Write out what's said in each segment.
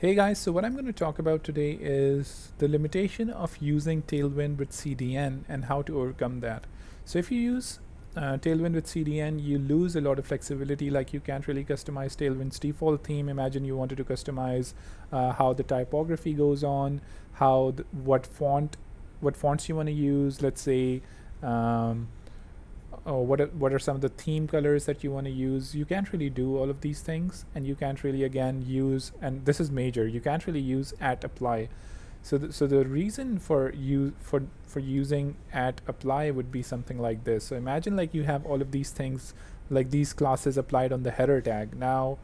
Hey guys, so what I'm going to talk about today is the limitation of using Tailwind with CDN and how to overcome that. So if you use uh, Tailwind with CDN, you lose a lot of flexibility, like you can't really customize Tailwind's default theme. Imagine you wanted to customize uh, how the typography goes on, how what font, what fonts you want to use. Let's say um, oh, what are, what are some of the theme colors that you want to use? You can't really do all of these things and you can't really again use and this is major you can't really use at apply. So the, so the reason for you for for using at apply would be something like this. So imagine like you have all of these things like these classes applied on the header tag. Now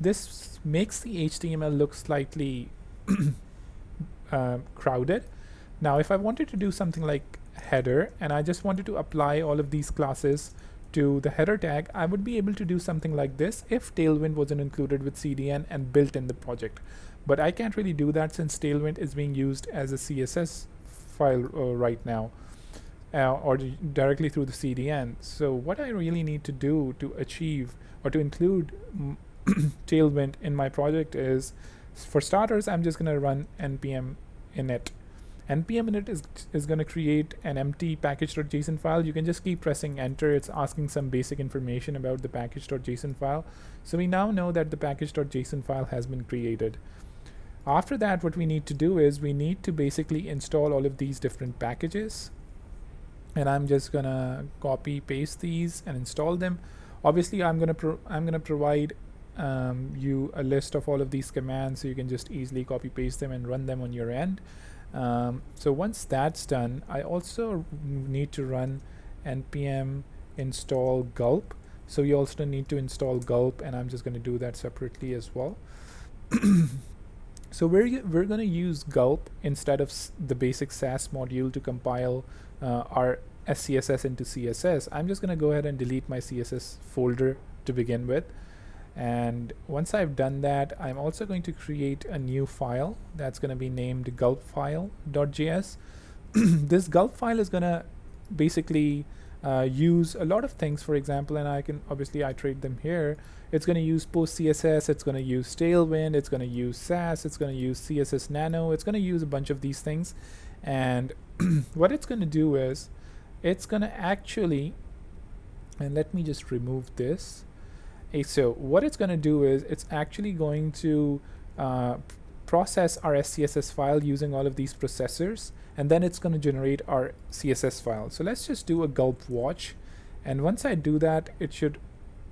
this makes the HTML look slightly uh, crowded. Now if I wanted to do something like header and I just wanted to apply all of these classes to the header tag, I would be able to do something like this if Tailwind wasn't included with CDN and built in the project. But I can't really do that since Tailwind is being used as a CSS file uh, right now uh, or directly through the CDN. So what I really need to do to achieve or to include Tailwind in my project is, for starters, I'm just going to run npm init npm init is, is going to create an empty package.json file. You can just keep pressing enter. It's asking some basic information about the package.json file. So we now know that the package.json file has been created. After that, what we need to do is we need to basically install all of these different packages. And I'm just gonna copy paste these and install them. Obviously, I'm gonna I'm gonna provide um, you a list of all of these commands so you can just easily copy paste them and run them on your end. Um, so once that's done, I also need to run npm install gulp. So you also need to install gulp, and I'm just going to do that separately as well. so we're we're going to use gulp instead of the basic Sass module to compile uh, our SCSS into CSS. I'm just going to go ahead and delete my CSS folder to begin with and once I've done that I'm also going to create a new file that's going to be named gulpfile.js this gulp file is going to basically uh, use a lot of things. For example and I can obviously iterate them here. It's going to use post CSS it's going to use tailwind it's going to use Sass it's going to use CSS nano it's going to use a bunch of these things. And what it's going to do is it's going to actually and let me just remove this So what it's going to do is it's actually going to uh, process our SCSS file using all of these processors and then it's going to generate our CSS file. So let's just do a gulp watch and once I do that it should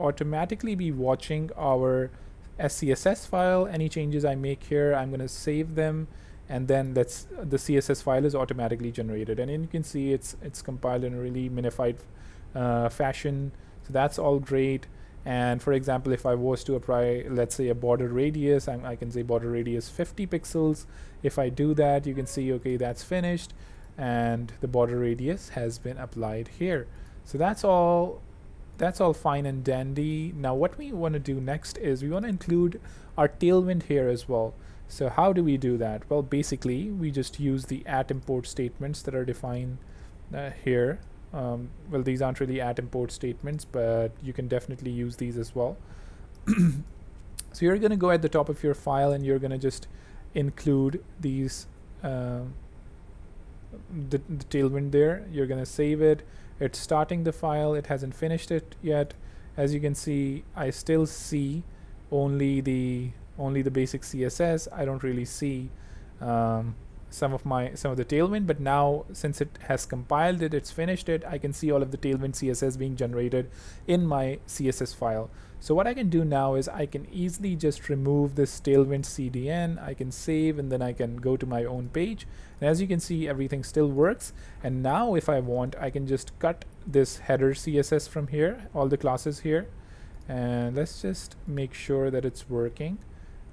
automatically be watching our SCSS file. Any changes I make here I'm going to save them and then that's the CSS file is automatically generated and you can see it's it's compiled in a really minified uh, fashion so that's all great and for example, if I was to apply, let's say a border radius, I'm, i can say border radius 50 pixels. If I do that, you can see, okay, that's finished. And the border radius has been applied here. So that's all that's all fine and dandy. Now what we want to do next is we want to include our tailwind here as well. So how do we do that? Well, basically we just use the at import statements that are defined uh, here um, well these aren't really at import statements but you can definitely use these as well. So you're going to go at the top of your file and you're going to just include these uh, the, the tailwind there. You're going to save it. It's starting the file. It hasn't finished it yet. As you can see I still see only the only the basic CSS I don't really see um, some of my some of the tailwind but now since it has compiled it it's finished it I can see all of the tailwind CSS being generated in my CSS file. So what I can do now is I can easily just remove this tailwind CDN I can save and then I can go to my own page. And as you can see everything still works. And now if I want I can just cut this header CSS from here all the classes here. And let's just make sure that it's working.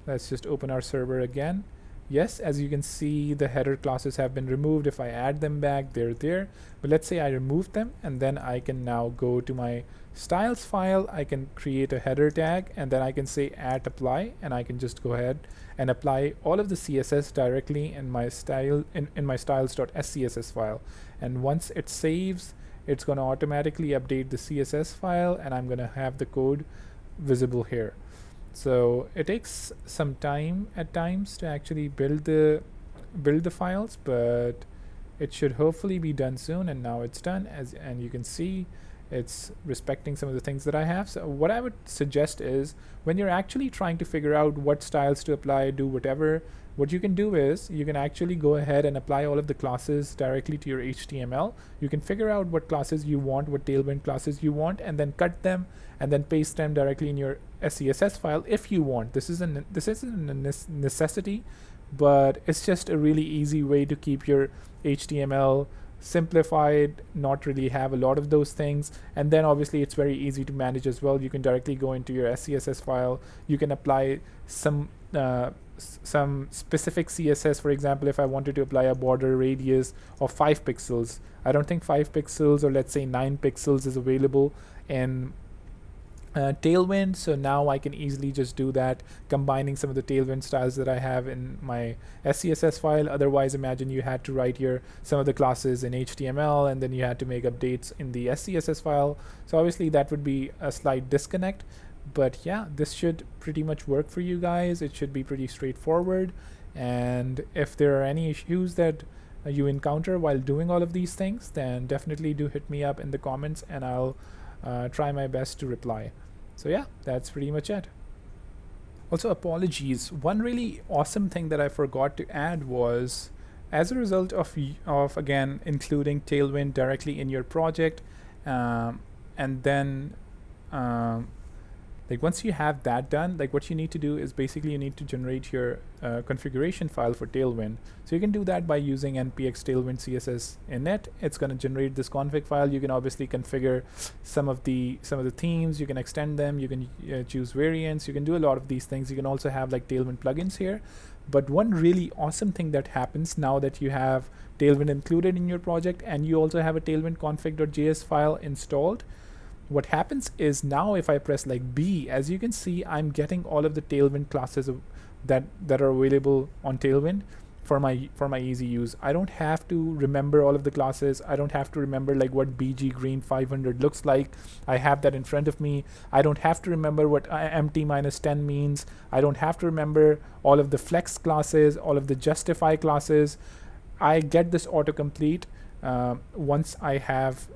Let's just open our server again yes as you can see the header classes have been removed. If I add them back they're there. But let's say I remove them and then I can now go to my styles file. I can create a header tag and then I can say at apply and I can just go ahead and apply all of the CSS directly in my style in, in my styles.scss file. And once it saves it's going to automatically update the CSS file and I'm going to have the code visible here So it takes some time at times to actually build the build the files, but it should hopefully be done soon and now it's done as and you can see it's respecting some of the things that I have. So what I would suggest is when you're actually trying to figure out what styles to apply, do whatever, what you can do is you can actually go ahead and apply all of the classes directly to your HTML. You can figure out what classes you want, what Tailwind classes you want, and then cut them and then paste them directly in your SCSS file if you want. This is a this isn't a necessity, but it's just a really easy way to keep your HTML simplified, not really have a lot of those things. And then obviously it's very easy to manage as well. You can directly go into your SCSS file. You can apply some uh, some specific CSS. For example, if I wanted to apply a border radius of five pixels, I don't think five pixels or let's say nine pixels is available in uh, Tailwind. So now I can easily just do that, combining some of the Tailwind styles that I have in my SCSS file. Otherwise, imagine you had to write here some of the classes in HTML and then you had to make updates in the SCSS file. So obviously that would be a slight disconnect. But yeah, this should pretty much work for you guys. It should be pretty straightforward. And if there are any issues that uh, you encounter while doing all of these things, then definitely do hit me up in the comments and I'll uh, try my best to reply. So yeah, that's pretty much it. Also, apologies. One really awesome thing that I forgot to add was as a result of, of again, including Tailwind directly in your project, um, and then um, like once you have that done like what you need to do is basically you need to generate your uh, configuration file for tailwind. So you can do that by using npx tailwind css init it's going to generate this config file. You can obviously configure some of the some of the themes. You can extend them. You can uh, choose variants. You can do a lot of these things. You can also have like tailwind plugins here. But one really awesome thing that happens now that you have tailwind included in your project and you also have a tailwind config.js file installed what happens is now if I press like B, as you can see, I'm getting all of the Tailwind classes that that are available on Tailwind for my for my easy use. I don't have to remember all of the classes. I don't have to remember like what BG Green 500 looks like. I have that in front of me. I don't have to remember what uh, MT minus 10 means. I don't have to remember all of the flex classes, all of the justify classes. I get this autocomplete uh, once I have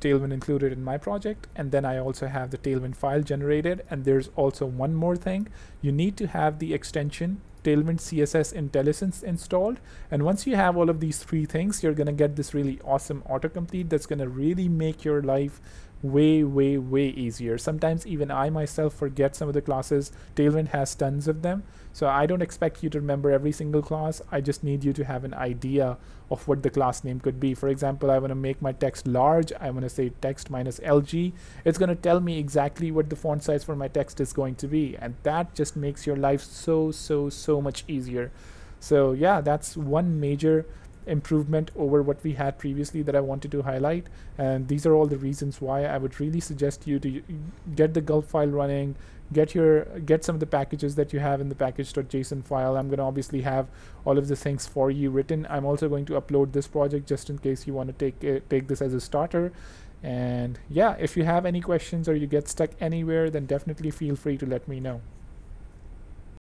Tailwind included in my project and then I also have the Tailwind file generated and there's also one more thing. You need to have the extension Tailwind CSS IntelliSense installed and once you have all of these three things you're gonna get this really awesome autocomplete that's gonna really make your life way way way easier sometimes even I myself forget some of the classes Tailwind has tons of them so I don't expect you to remember every single class. I just need you to have an idea of what the class name could be. For example, I want to make my text large. I want to say text minus LG. It's going to tell me exactly what the font size for my text is going to be. And that just makes your life so, so, so much easier. So yeah, that's one major improvement over what we had previously that I wanted to highlight. And these are all the reasons why I would really suggest you to get the gulp file running get your get some of the packages that you have in the package.json file. I'm going to obviously have all of the things for you written. I'm also going to upload this project just in case you want to take it, take this as a starter. And yeah if you have any questions or you get stuck anywhere then definitely feel free to let me know